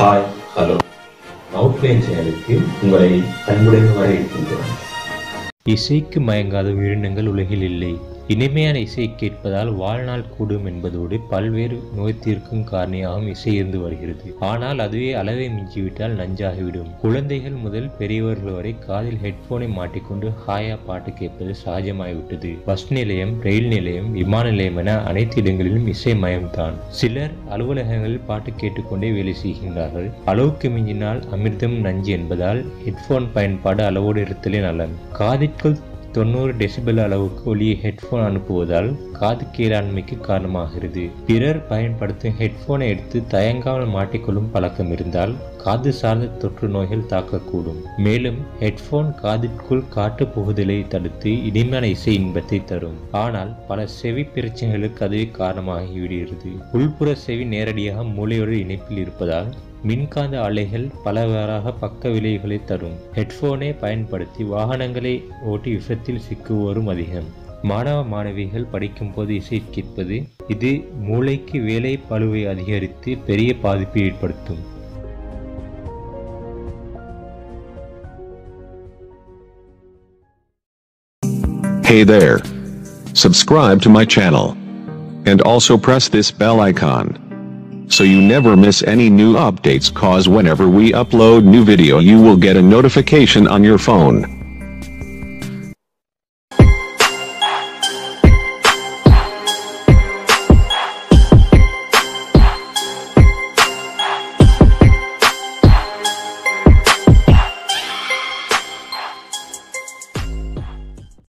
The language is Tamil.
ஹாய் ஹலோ அவுட்லைன் சேனலுக்கு உங்களை அன்புடன் வரவேற்கின்றோம். இசைக்கு மயங்காத உயிரினங்கள் உலகில் இல்லை. இனிமையான இசையை கேட்பதால் வாழ்நாள் கூடும் என்பதோடு பல்வேறு நோய் தீர்க்கும் காரணியாகவும் இசை இருந்து வருகிறது. ஆனால் அதுவே அளவை மிஞ்சிவிட்டால் நஞ்சாகிவிடும். குழந்தைகள் முதல் பெரியவர்கள் வரை காதில் ஹெட்போனை மாட்டிக்கொண்டு ஹாயா பாட்டு கேட்பது சகஜமாகிவிட்டது. பஸ் நிலையம் ரயில் நிலையம் விமான நிலையம் என அனைத்து இடங்களிலும் இசை மயம்தான். சிலர் அலுவலகங்களில் பாட்டு கேட்டுக்கொண்டே வேலை செய்கின்றார்கள். அளவுக்கு மிஞ்சினால் அமிர்தம் நஞ்சு என்பதால் ஹெட்போன் பயன்பாடு அளவோடு இருத்தலே நலன் காதிற்குள் தொண்ணூறு டெசிபல் அளவுக்கு ஒலியை ஹெட்ஃபோன் அனுப்புவதால் காது கீழாண்மைக்கு காரணமாகிறது. பிறர் பயன்படுத்தும் ஹெட்ஃபோனை எடுத்து தயங்காமல் மாட்டிக்கொள்ளும் பழக்கம் இருந்தால் காது சார்ந்த தொற்று நோய்கள் தாக்கக்கூடும். மேலும் ஹெட்ஃபோன் காதிற்குள் காற்று புகுதலை தடுத்து இனிமையான இசை இன்பத்தை தரும். ஆனால் பல செவி பிரச்சனைகளுக்கு அதுவே காரணமாகிவிடுகிறது. உள்புற செவி நேரடியாக மூளையோடு இணைப்பில் இருப்பதால் மின்காந்த அலைகள் பலவாறாக பக்க விளைவுகளை தரும் ஹெட்போனை பயன்படுத்தி வாகனங்களை ஓட்டி விபத்தில் சிக்குவோரும் அதிகம் மாணவ மாணவிகள் படிக்கும் போது இசை கேட்பது இது மூளைக்கு வேலை பளுவை அதிகரித்து பெரிய பாதிப்பை ஏற்படுத்தும் Hey there. Subscribe to my channel. And also press this bell icon. So you never miss any new updates cause whenever we upload new video you will get a notification on your phone.